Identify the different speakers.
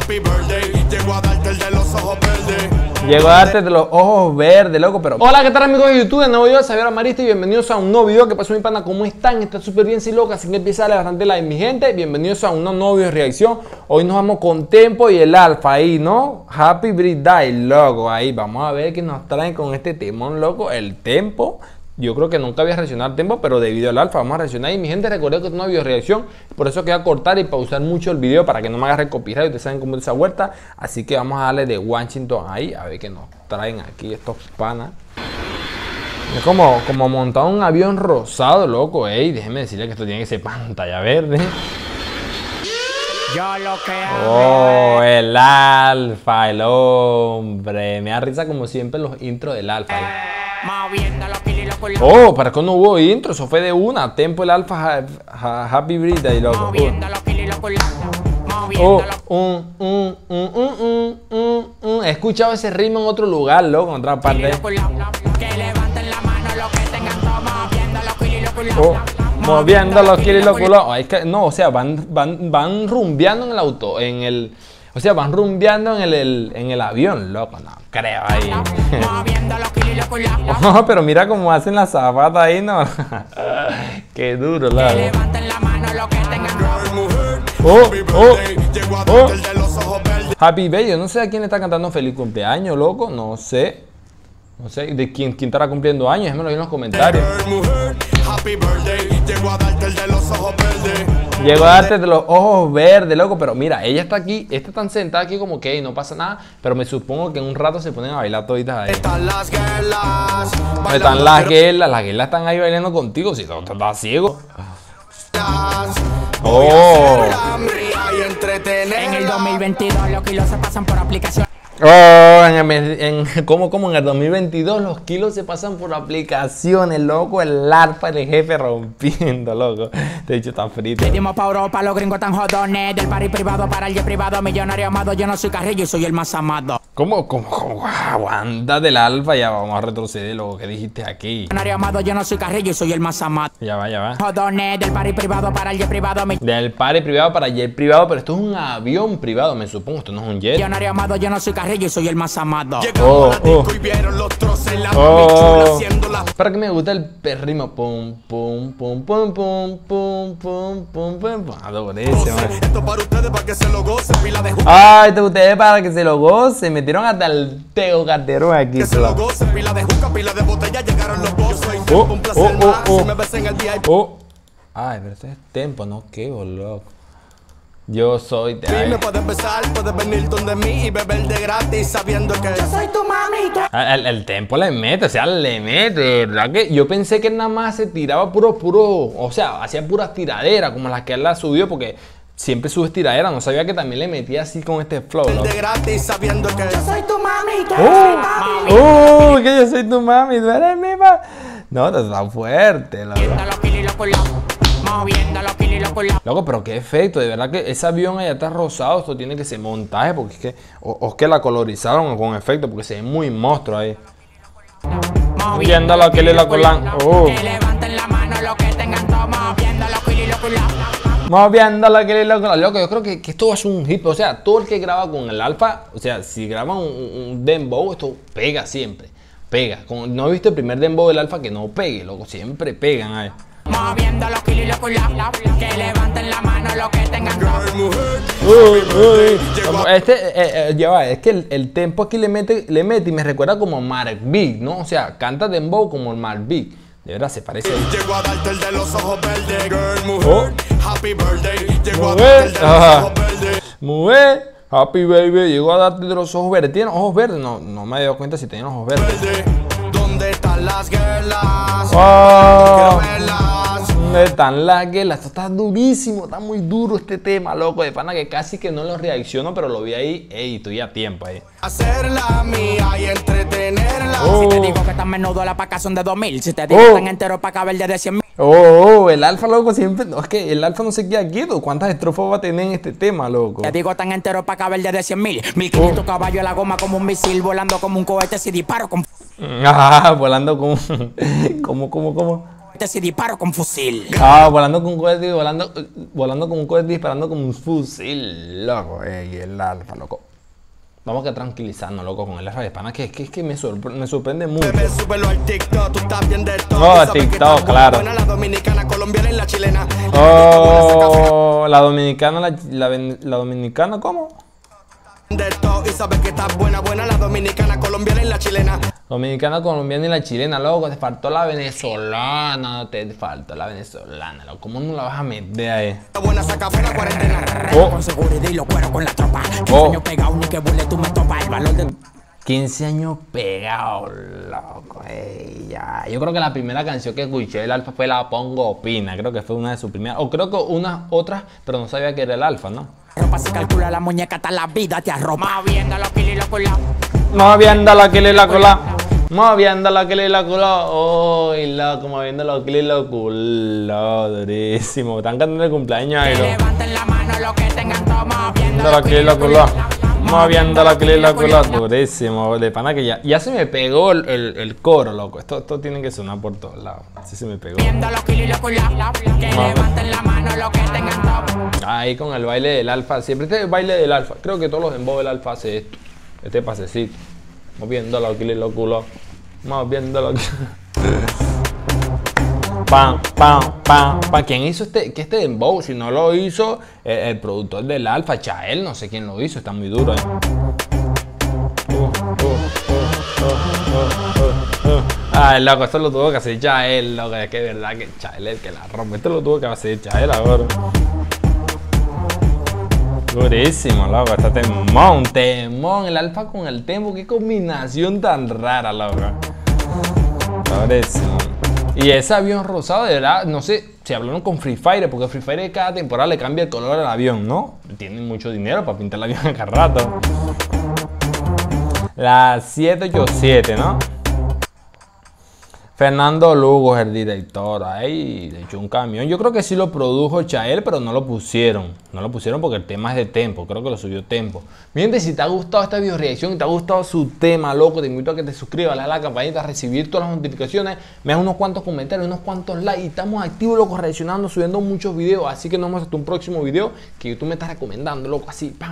Speaker 1: happy birthday. Llego a darte el de los ojos verdes.
Speaker 2: Llego a darte de los ojos verdes, loco, pero... Hola, ¿qué tal amigos de YouTube? De nuevo yo, Xavier Amarista y bienvenidos a un nuevo video. ¿Qué pasó mi pana? ¿Cómo están? Está súper bien, si loca, así que empieza a bastante like, mi gente. Bienvenidos a una nueva video reacción. Hoy nos vamos con Tempo y el Alfa ahí, ¿no? Happy Birthday, loco, ahí. Vamos a ver qué nos traen con este temón, loco. El Tempo yo creo que nunca había reaccionado al tiempo, pero debido al alfa vamos a reaccionar. Y mi gente, recuerda que es una video reacción, por eso que voy a cortar y pausar mucho el video para que no me agarre copyright. Ustedes saben cómo es esa vuelta. Así que vamos a darle de Washington ahí, a ver qué nos traen aquí estos panas. Es como, como montar un avión rosado, loco, ey. Déjenme decirle que esto tiene que ser pantalla verde.
Speaker 3: Yo lo que
Speaker 2: Oh, el alfa, el hombre. Me da risa como siempre los intros del alfa.
Speaker 3: Moviendo los
Speaker 2: Oh, para que no hubo intro, eso fue de una. Tempo el alfa, ha- ha- happy birthday, loco.
Speaker 3: Moviendo los.
Speaker 2: Oh, un, un, un, un, un. He escuchado ese ritmo en otro lugar, loco, en otra parte. Oh, moviendo los kilos y los culos. Oh, es que, no, o sea, van, van, van rumbeando en el auto, en el. O sea, van rumbeando en el, el- en el avión, loco. No, creo ahí. Oh, pero mira cómo hacen las zapatas ahí, ¿no? Qué duro, la
Speaker 3: todo.
Speaker 1: Mujer,
Speaker 2: Oh,
Speaker 1: happy
Speaker 2: oh,
Speaker 1: a
Speaker 2: oh. Happy Bello, no sé a quién le está cantando feliz cumpleaños, loco, no sé. No sé de quién, quién estará cumpliendo años, déjenmelo ahí en los comentarios.
Speaker 1: Happy birthday. Llego a darte el de los ojos verdes.
Speaker 2: Llego a darte de los ojos verdes, loco, pero mira, ella está aquí, esta están sentada aquí como que "Ey, no pasa nada, pero me supongo que en un rato se ponen a bailar toditas ahí.
Speaker 1: Están las guerras.
Speaker 2: ¿Dónde están las guerlas? Las guerlas están ahí bailando contigo, si estás ciego. Oh.
Speaker 3: En el 2022 los kilos se pasan por aplicación.
Speaker 2: Oh, en, el- en, ¿cómo, cómo en el 2022 los kilos se pasan por aplicaciones, loco, el arpa del jefe rompiendo, loco. Te he dicho está frito.
Speaker 3: Le dimos pa' Europa, los gringos tan jodones. Del party privado para el jet privado. Millonario amado, yo no soy carrillo y soy el más amado.
Speaker 2: ¿Cómo, cómo, cómo? Aguanta del alfa, ya vamos a retroceder lo que dijiste aquí.
Speaker 3: Millonario amado, yo no soy carrillo y soy el más amado.
Speaker 2: Ya va, ya va.
Speaker 3: Jodones, del party privado para el jet privado.
Speaker 2: Del party privado para jet privado, pero esto es un avión privado, me supongo, esto no es un jet.
Speaker 3: Millonario amado, yo no soy carrillo y soy el más amado.
Speaker 1: Llegamos
Speaker 2: Oh, oh.
Speaker 1: y vieron los troces. La
Speaker 2: Oh. Para que me gusta el perrimo. Pum, pum, pum, pum, pum, pum, pum, pum, pum, pum. Adoro ese, man.
Speaker 1: Esto para ustedes, para que se lo gocen. Pila de.
Speaker 2: Ay, te ustedes para que se lo gocen. Metieron hasta el Teo Carterón aquí.
Speaker 1: Que se lo gocen. Pila de juca, pila de botella. Llegaron los bozos. Y
Speaker 2: Oh,
Speaker 1: un placer
Speaker 2: oh, oh,
Speaker 1: más.
Speaker 2: oh.
Speaker 1: VIP.
Speaker 2: Oh. Ay, pero este es tempo, no qué loco. Yo soy de
Speaker 1: Me
Speaker 2: ahí.
Speaker 1: puedes besar, puedes venir donde mí y beber de gratis sabiendo que
Speaker 3: soy tu mamita.
Speaker 2: Ah, El, el tempo le mete, o sea, le mete, ¿verdad? Que yo pensé que él nada más se tiraba puro, puro, o sea, hacía puras tiraderas, como las que él la subió, porque siempre sube tiraderas, no sabía que también le metía así con este flow, ¿no?
Speaker 1: de gratis sabiendo que
Speaker 3: soy tu mamita.
Speaker 2: ¡Oh! que yo soy tu mami, tú eres mi ma... No, te está fuerte, loco.
Speaker 3: Moviendo Moviendo los kilos y los culos.
Speaker 2: Loco, pero qué efecto, de verdad que ese avión allá está rosado, esto tiene que ser montaje, porque es que, o, o es que la colorizaron con efecto, porque se ve muy monstruo ahí. Moviendo los kilos y los. Oh.
Speaker 3: Que levanten la mano los que tengan todo. Moviendo los kilos y los culos.
Speaker 2: Moviendo la que loco, loco, yo creo que, que esto va a ser un hit. O sea, todo el que graba con el alfa, o sea, si graba un, un dembow, esto pega siempre. Pega. Como, no he visto el primer dembow del alfa que no pegue, loco. Siempre pegan ahí.
Speaker 3: Moviendo los kilos y los culos. Que levanten la mano los que tengan
Speaker 1: mujer.
Speaker 2: Como Este, eh, eh, ya va, es que el, el tempo aquí le mete, le mete y me recuerda como Mark Big, ¿no? O sea, canta dembow como el Mark Big. De verdad, se parece.
Speaker 1: Llego a darte el de los ojos verdes, girl, mujer.
Speaker 2: Oh.
Speaker 1: Happy birthday. Llego a darte el de los ojos verdes.
Speaker 2: Mujer, happy baby, llegó a darte de los ojos verdes. ¿Tienen ojos verdes? No, no me he dado cuenta si tienen ojos verdes.
Speaker 1: Verde. ¿Dónde están las guerras?
Speaker 2: Oh. ¿Dónde están las guerras? Esto está durísimo, está muy duro este tema, loco. De pana que casi que no lo reacciono, pero lo vi ahí. Ey, estoy a tiempo ahí.
Speaker 1: Hacerla mía y entretenerla.
Speaker 2: Oh.
Speaker 3: Si te digo que tan menudo la paca son de 2000. Si te digo
Speaker 2: Oh.
Speaker 3: tan entero pa' caber de 100 mil.
Speaker 2: Oh, oh, el alfa, loco, siempre. No, es que el alfa no se queda quieto. ¿Cuántas estrofas va a tener en este tema, loco?
Speaker 3: Te digo tan entero pa' caber de 100 mil. 1500 caballos a la goma como un misil. Volando como un cohete si disparo con.
Speaker 2: Ah, volando como. como, como, como.
Speaker 3: cohetes y disparo con fusil.
Speaker 2: Ah, volando con un cohete volando, volando con un cohete disparando con un fusil, loco. Ey, el alfa, loco. Vamos que tranquilizarnos, loco, con el alfa de hispana, que es que, es que me, sorpre- me sorprende mucho.
Speaker 1: Bebé, súbelo al TikTok, tú estás bien de todo.
Speaker 2: Oh, TikTok, claro.
Speaker 1: Buena la dominicana, colombiana y la chilena.
Speaker 2: Oh, la dominicana, la, la la dominicana, ¿cómo?
Speaker 1: De todo, y sabes que está buena, buena la dominicana, colombiana y la chilena.
Speaker 2: Dominicana, colombiana y la chilena, loco. Te faltó la venezolana, te faltó la venezolana, loco. ¿Cómo no la vas a meter ahí?
Speaker 1: Está buena, saca fuera cuarentena.
Speaker 2: Oh.
Speaker 3: Con seguridad y lo cuero con la tropa. 15
Speaker 2: Oh.
Speaker 3: años pegado, ni que burle tú me topas. El valor de
Speaker 2: 15 años pegado, loco. ey, ya. Yo creo que la primera canción que escuché el Alfa fue La Pongo Pina. Creo que fue una de sus primeras. O creo que unas otras, pero no sabía que era el Alfa, ¿no?
Speaker 3: Ropa se calcula la muñeca hasta la vida te arropa. Moviendo los kilos y los culos.
Speaker 2: Moviendo la le la cola. Moviendo la le la cola. Uy, loco, moviendo la le la cola. Durísimo. Están cantando el cumpleaños ahí,
Speaker 3: levanten la mano los que tengan todo. Moviendo
Speaker 2: la le la cola. Moviendo la la cola. Durísimo. De pana que ya, ya se me pegó el, el- el coro, loco. Esto, esto tiene que sonar por todos lados. Así se me pegó.
Speaker 3: Moviendo los kilos y los culos. Que levanten la mano los que tengan todo.
Speaker 2: Ahí con el baile del alfa. Siempre este es el baile del alfa. Creo que todos los dembow del alfa hace esto. Este pasecito. Moviendo la la cola. Moviendo la. Pam, pam, pam, pam. ¿Quién hizo este, que este dembow? Si no lo hizo el, el productor del Alfa, Chael, no sé quién lo hizo, está muy duro, eh. Ay, loco, esto lo tuvo que hacer Chael, loco, es que es verdad que Chael es que la rompe. Esto lo tuvo que hacer Chael ahora. Durísimo, loco, está temón, temón, el alfa con el tempo, qué combinación tan rara, loco. Durísimo. Y ese avión rosado, de verdad, no sé si hablaron con Free Fire, porque Free Fire cada temporada le cambia el color al avión, ¿no? Tienen mucho dinero para pintar el avión a cada rato. La 787, ¿no? Fernando Lugo el director. Ahí, de hecho, un camión. Yo creo que sí lo produjo Chael, pero no lo pusieron. No lo pusieron porque el tema es de Tempo. Creo que lo subió Tempo. Mi gente, si te ha gustado esta video reacción y te ha gustado su tema, loco, te invito a que te suscribas, le a la campanita, a recibir todas las notificaciones. Me das unos cuantos comentarios, unos cuantos likes. Y estamos activos, loco, reaccionando, subiendo muchos videos. Así que nos vemos hasta un próximo video que YouTube me está recomendando, loco, así. ¡pam!